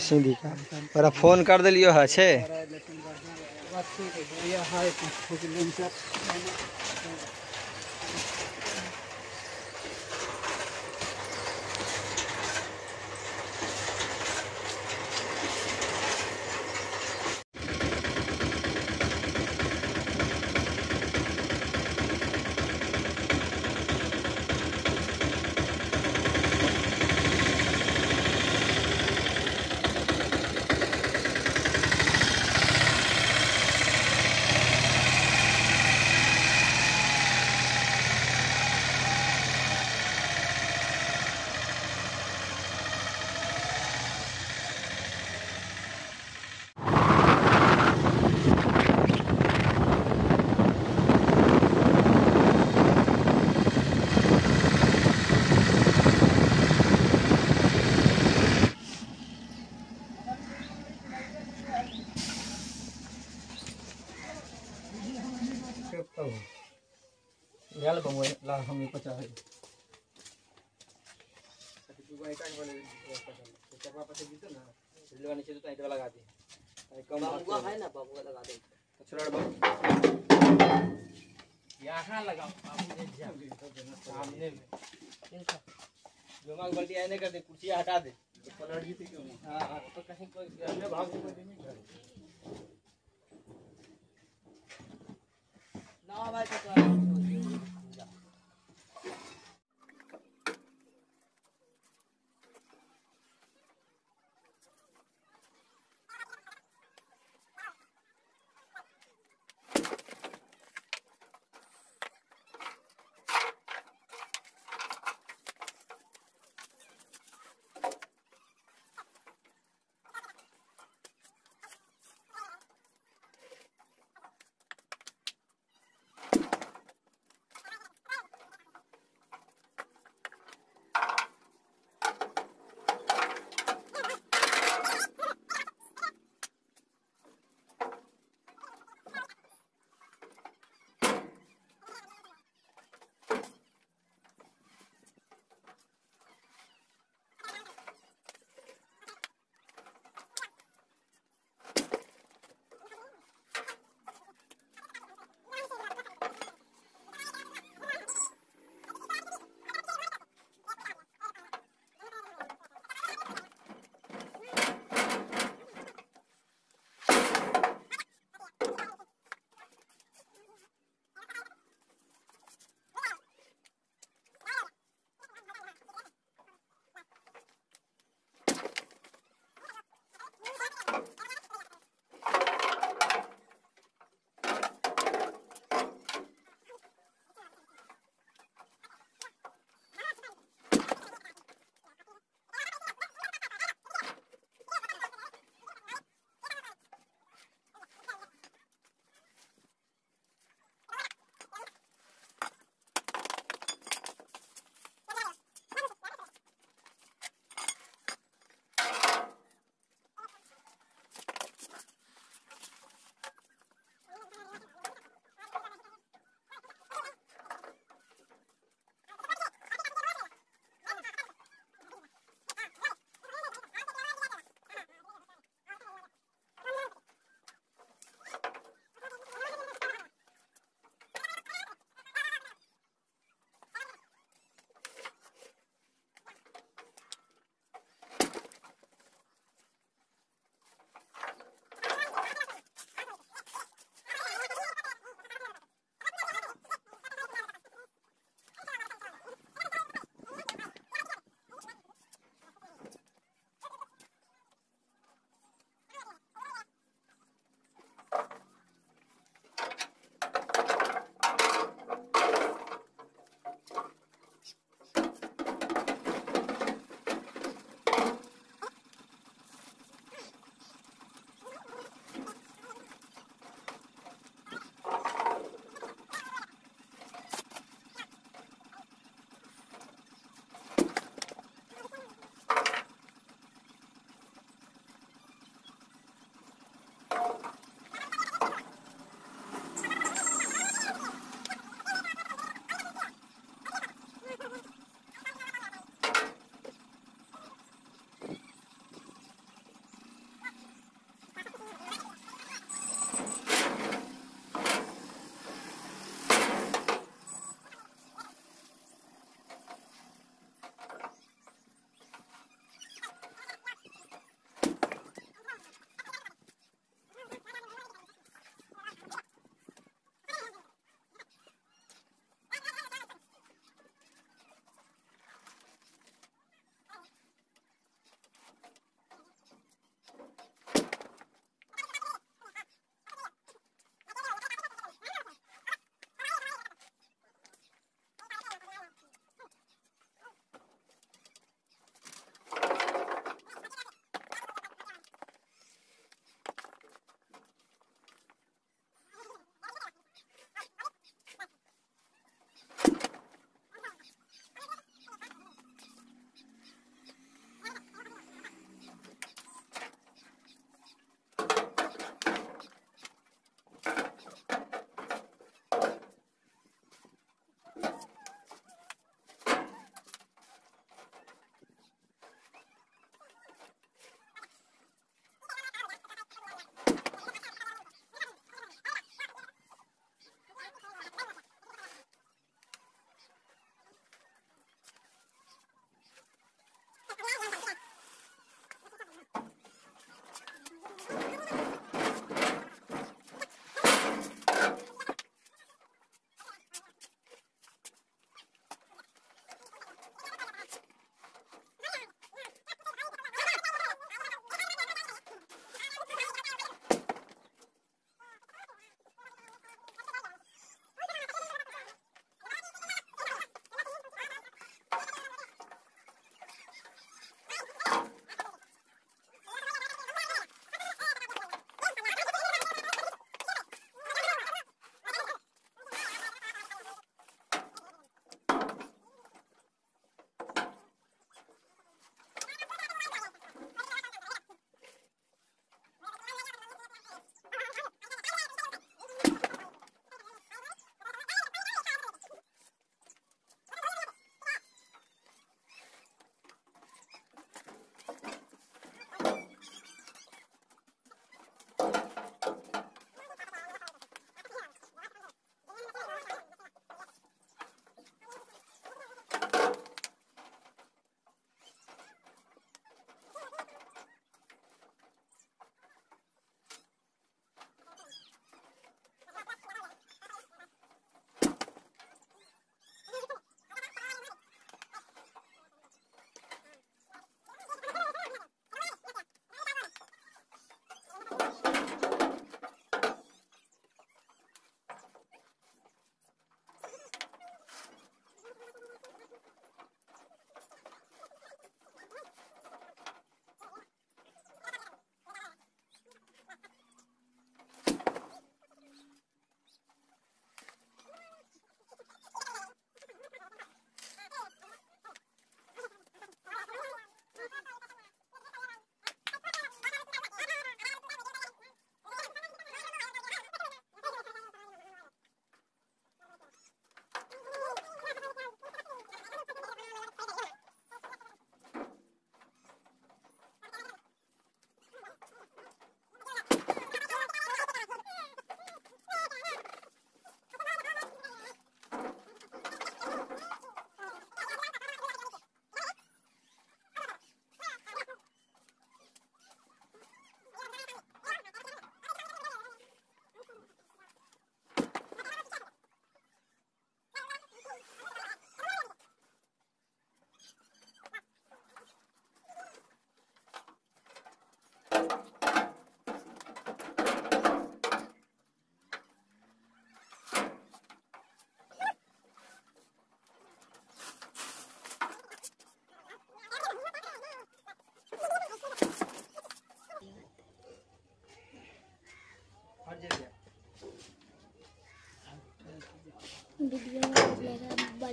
वैसे ही दिखा तोरा फ़ोन कर दिलियो है छे? हम पचा है लगा दे कम है ना बबुआ लगा दे यहाँ लगाओ सामने में दिमाग बल्टी आने कर दे कुर्सियाँ हटा दे हाँ हाँ, तो कहीं कोई भाग कोई नहीं घर ना भाई तो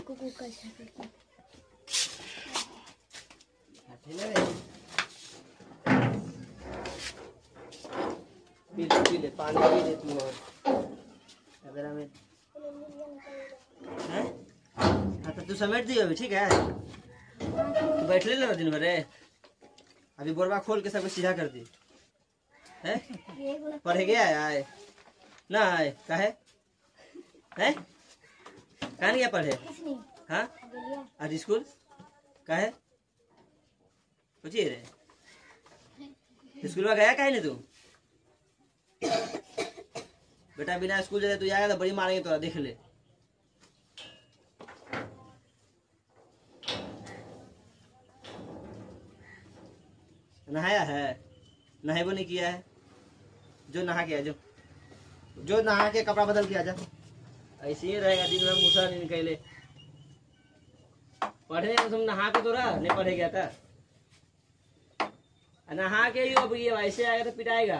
को कुकर से करके पी ले पी ले पानी पी ले तू और अगर हमें हैं? हाँ तो तू समेट दियो अभी ठीक है? तू बैठ ले ना दिन भर। अभी बोरबा खोल के सबको सीधा कर दी। है? पढ़े गया आए। ना आए कहे? हैं? कहाँ गया पढ़े? हाँ? आज स्कूल? काहे पूछिए रे। स्कूल में गया काहे नहीं तू? बेटा बिना स्कूल जाए तू जाएगा तो बड़ी मारेंगे तोरा देख ले। नहाया है? नहाबो नहीं किया है? जो नहा के आ जो जो नहा के कपड़ा बदल के आ जा। ऐसे ही रहेगा, दिन भर मुसा नहीं निकले। पढ़ने में तुम, नहा के तो रहा, नहीं पढ़े गया था नहा के ही अब ये वैसे आएगा तो पिटाएगा।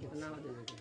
कितना बजे देते?